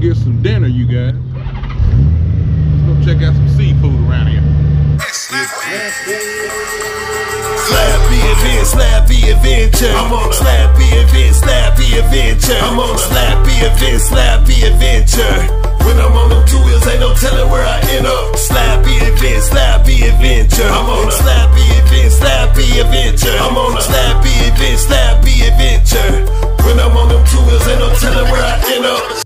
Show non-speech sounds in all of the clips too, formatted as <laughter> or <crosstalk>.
get some dinner, you guys. Let's go check out some seafood around here. Slappy event, slappy adventure. I'm on slappy event, slappy adventure. I'm on slappy event, slappy adventure. When I'm on them two wheels, ain't no telling where I end up. Slappy event, slappy adventure. I'm on slappy event, slappy adventure. I'm on slappy event, slappy adventure. When I'm on them two wheels, ain't no telling where I end up.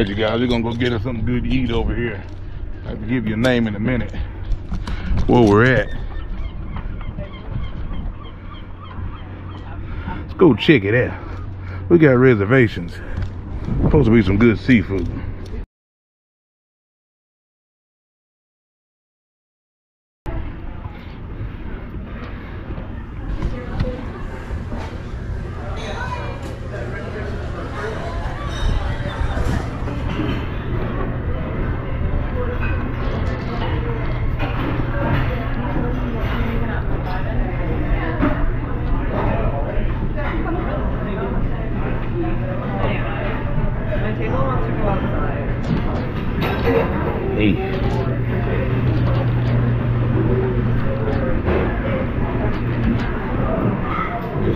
Right, you guys, we're gonna go get us something good to eat over here. I have to give you a name in a minute. Where we're at. Let's go check it out. We got reservations. Supposed to be some good seafood.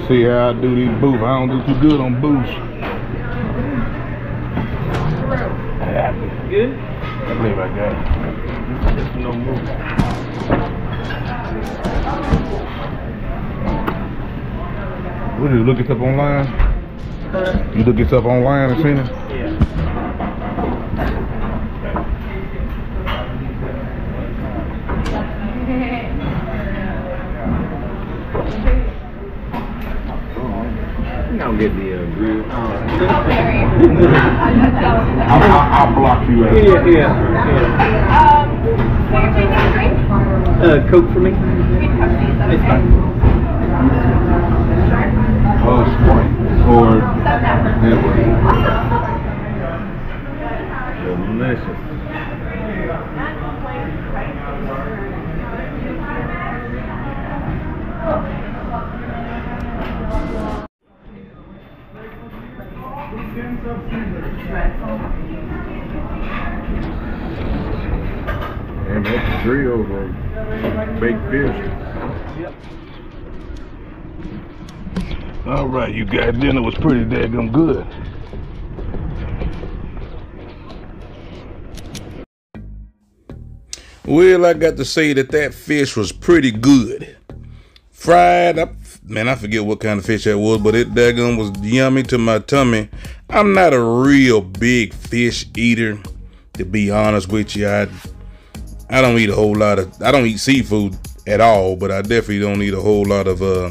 See how I do these booths. I don't do too good on booths. Good? I believe I got it. Just no move. What did you look this up online? You look this up online and seen it? Yeah. I'll get the uh, grill. I'll, I'll, I'll block you out. yeah, yeah. Uh, Coke for me. It's fine. Oh, spring. Or network. Delicious. Baked fish. All right, you guys, dinner was pretty daggum good. Well, I got to say that that fish was pretty good. Fried up, man, I forget what kind of fish that was, but it daggum was yummy to my tummy. I'm not a real big fish eater, to be honest with you. I I don't eat a whole lot of I don't eat seafood at all, but I definitely don't eat a whole lot of uh,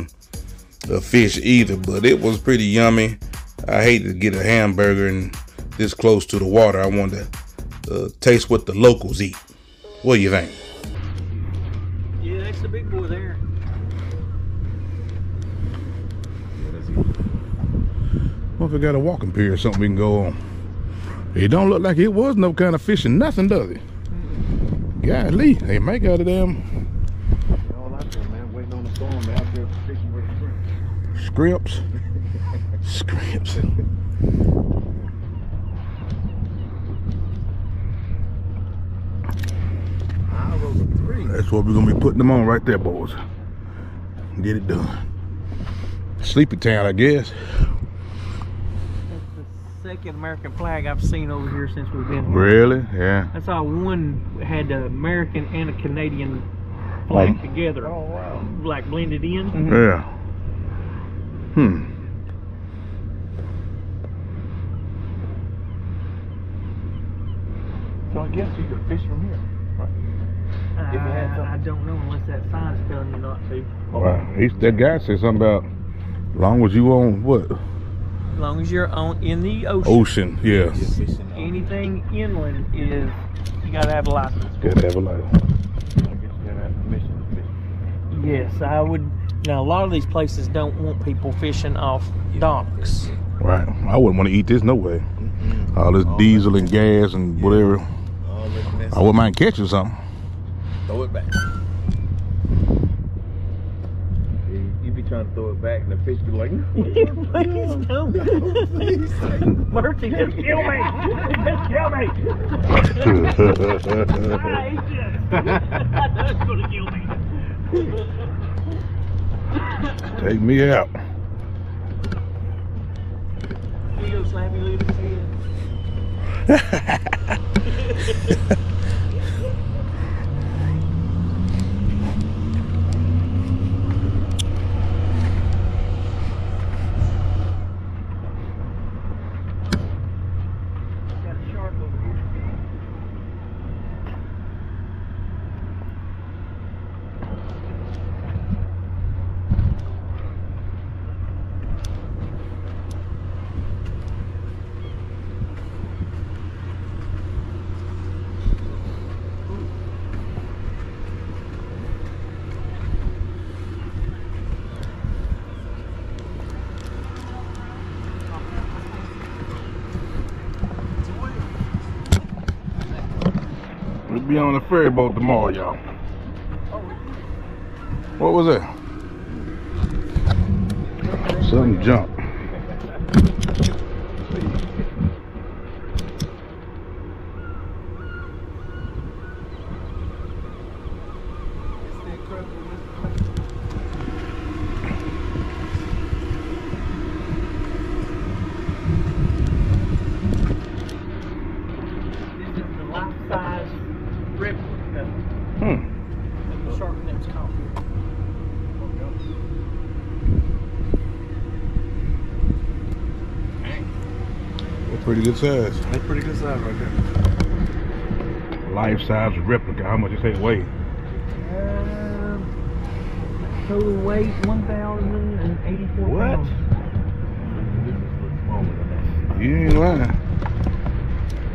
of fish either. But it was pretty yummy. I hate to get a hamburger and this close to the water. I want to uh, taste what the locals eat. What do you think? Yeah, that's the big boy there. Well, if we got a walking pier or something we can go on. It don't look like it was no kind of fishing, nothing, does it? Golly, they make out of them scripts. scripts. That's what we're gonna be putting them on right there, boys. Get it done. Sleepy town, I guess. That's the second American flag I've seen over here since we've been here. Really? Yeah. I saw one had an American and a Canadian flag together, Oh, wow. like blended in. Yeah. Hmm. So I guess you could fish from here. If you had Uh. I don't know unless that sign's telling you not to. Wow. He, that guy said something about as long as you on what? As long as you're on in the ocean, Ocean. Yeah. Fishing anything inland is you gotta have a license. Gotta have a light. I guess you gotta have permission to fish. Yes, I would. Now a lot of these places don't want people fishing off docks. Right. I wouldn't want to eat this no way. All this diesel and gas and whatever. All this. I wouldn't mind catching something. Throw it back. You, you be trying to throw it back, and the fish be like, <laughs> Please don't. please Mercy, just kill me. Just kill me. I hate this. That's gonna kill me. Take me out. You go slappy little <laughs> be on a ferry boat tomorrow, y'all. What was that? Something jumped. This is the life-size replica Hmm. of the shark that's caught here. That's pretty good size. That's pretty good size right there. Life size replica. How much you say it weigh? Um, total weight 1,084 What? pounds. You ain't lying.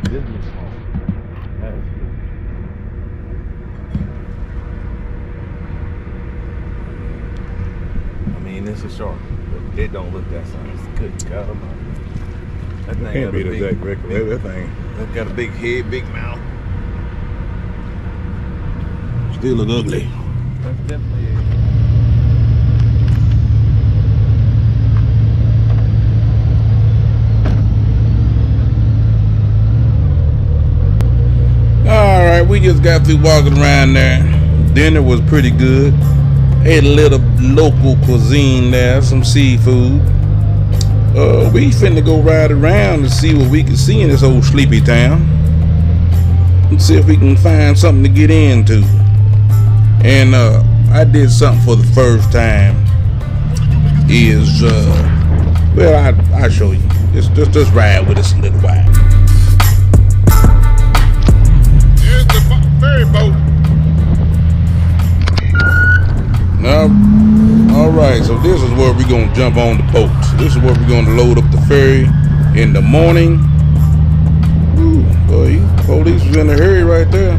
This is small. That is good. I mean, this is sharp, but it don't look that size. Good God Almighty. That thing Can't got be a the big- Jack Record. big- That thing That got a big head, big mouth. still look ugly. That's definitely. All right, we just got through walking around there. Dinner was pretty good. Ate a little local cuisine there, some seafood. Uh, we finna go ride around and see what we can see in this old sleepy town. And see if we can find something to get into. And uh, I did something for the first time. Is uh, well, I I show you. Just just just ride with us a little while. Here's the ferry boat. Now, all right. So this is where we're gonna jump on the boat. This is where we're gonna load up the ferry in the morning. Ooh, boy, police was in a hurry right there.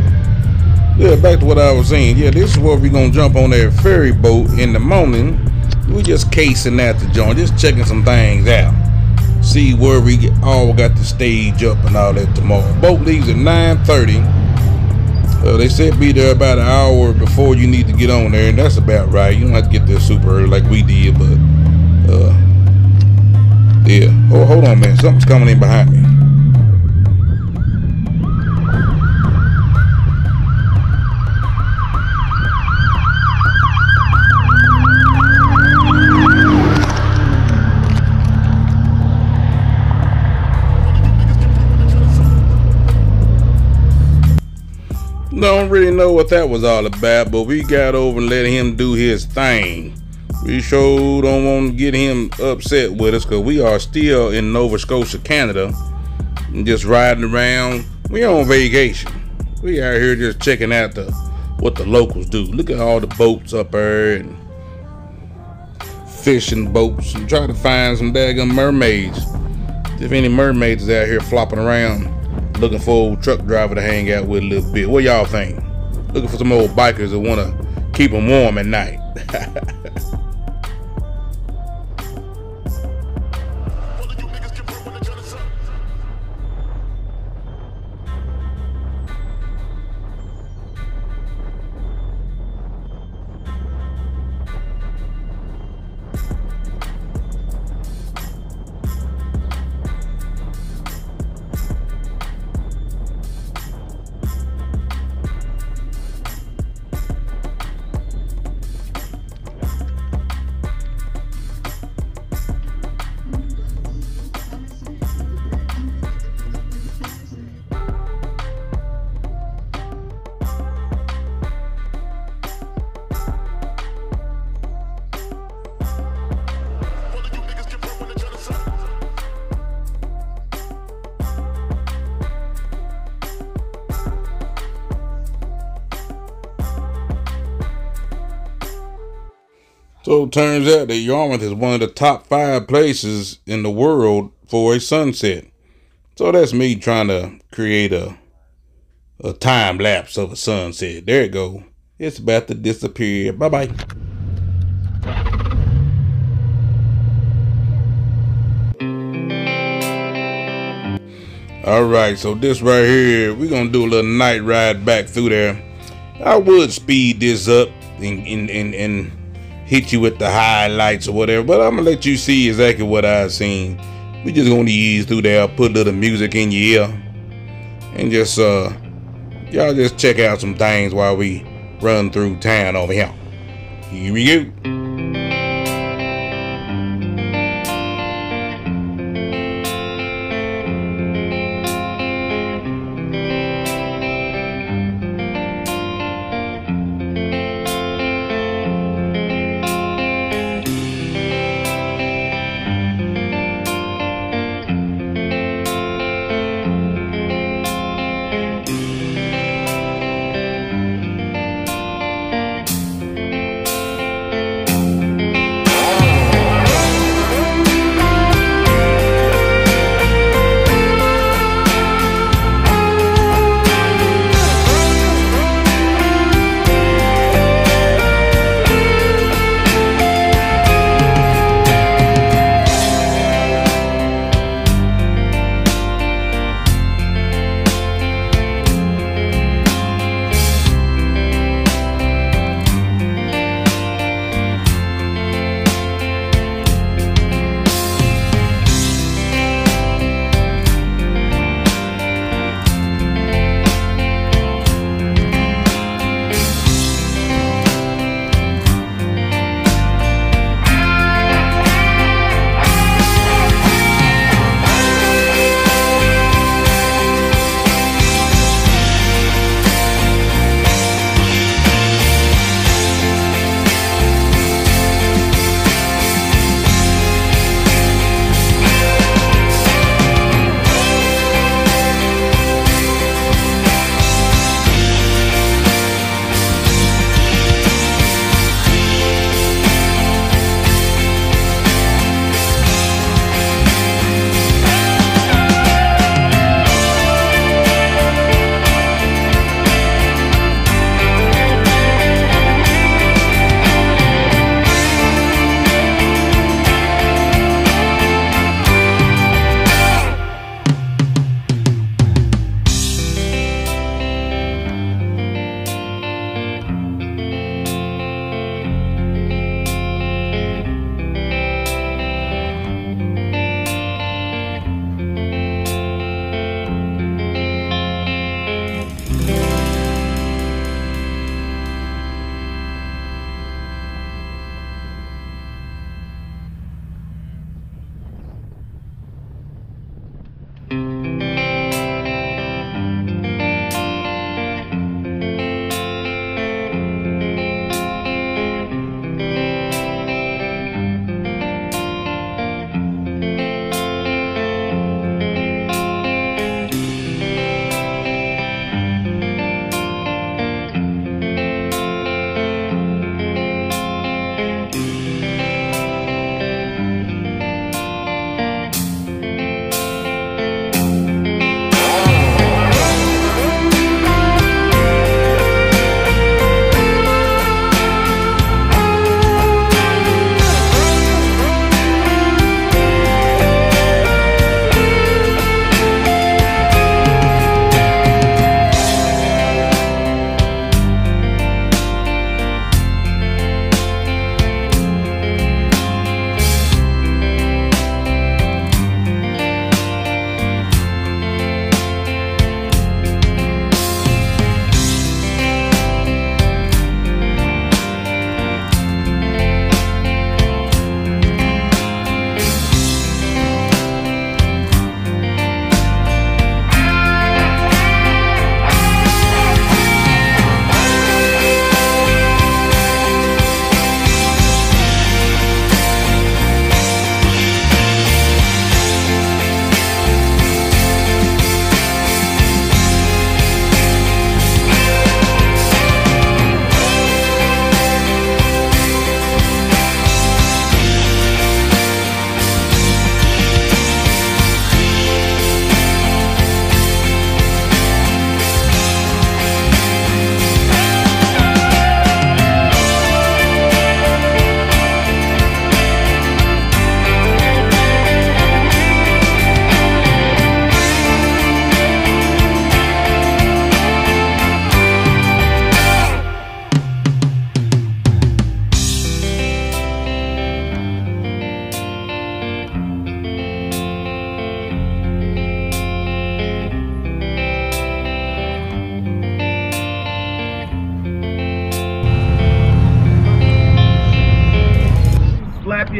Yeah, back to what I was saying. Yeah, this is where we're gonna jump on that ferry boat in the morning. We're just casing out the joint, just checking some things out. See where we get, all got the stage up and all that tomorrow. Boat leaves at 9:30. Uh, they said be there about an hour before you need to get on there, and that's about right. You don't have to get there super early like we did, but yeah. Oh, hold on, man. Something's coming in behind me. Don't really know what that was all about, but we got over and let him do his thing. We sure don't want to get him upset with us because we are still in Nova Scotia, Canada, just riding around. We on vacation. We out here just checking out the what the locals do. Look at all the boats up there and fishing boats and try to find some daggum mermaids. If any mermaids is out here flopping around looking for old truck driver to hang out with a little bit. What y'all think? Looking for some old bikers that want to keep them warm at night. <laughs> Turns out that Yarmouth is one of the top five places in the world for a sunset. So that's me trying to create a a time lapse of a sunset. There it go. It's about to disappear. Bye bye. All right, so this right here, we're gonna do a little night ride back through there. I would speed this up and and and, and hit you with the highlights or whatever, but I'm gonna let you see exactly what I've seen. We just gonna ease through there, put a little music in your ear, and just uh, y'all just check out some things while we run through town over here. Here we go.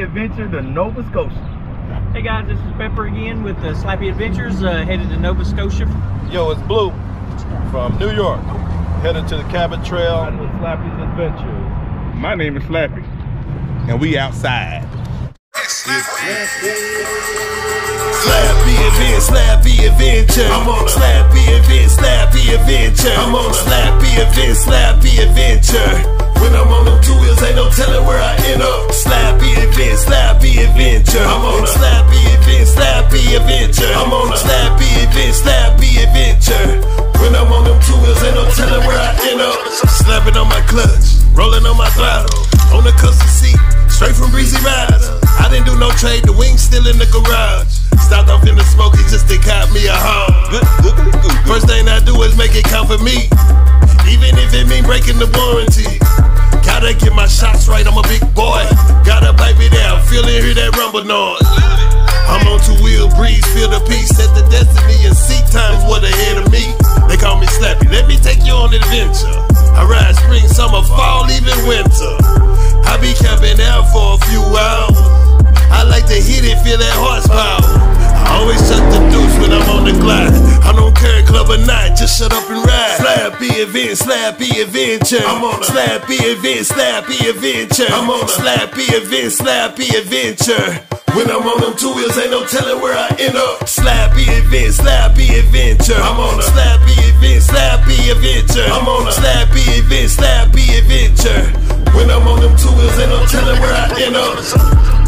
Adventure to Nova Scotia. Hey guys, this is Pepper again with the Slappy Adventures, uh, headed to Nova Scotia. Yo, it's Blue from New York, headed to the Cabot Trail. Riding with Slappy's Adventures. My name is Slappy, and we outside. Slappy event, slappy adventure. I'm on a slappy event, slappy adventure. I'm on a slappy event, slappy adventure. Adventure. I'm on a slappy event, slappy adventure. I'm on a slappy event, slappy adventure. When I'm on them two wheels, ain't no telling where I end up. Slapping on my clutch, rolling on my throttle, on the custom seat, straight from Breezy Rider. I didn't do no trade, the wings still in the garage. Stopped off in the smoky just to cop me a home. Good, googly goo. First thing I do is make it count for me. Even if it mean breaking the warranty. Gotta get my shots right, I'm a big boy. Gotta pipe it out, feel it, hear that rumble noise. I'm on two wheel breeze, feel the peace, set the destiny, and seat times what slappy adventure. I'm on a slappy event, slappy adventure. I'm on a slappy event, slappy adventure. When I'm on them two wheels, ain't no telling where I end up. Slappy event, slappy adventure. I'm on a slappy event, slappy adventure. I'm on a slappy event, slappy adventure. When I'm on them two wheels, ain't no telling where I end up.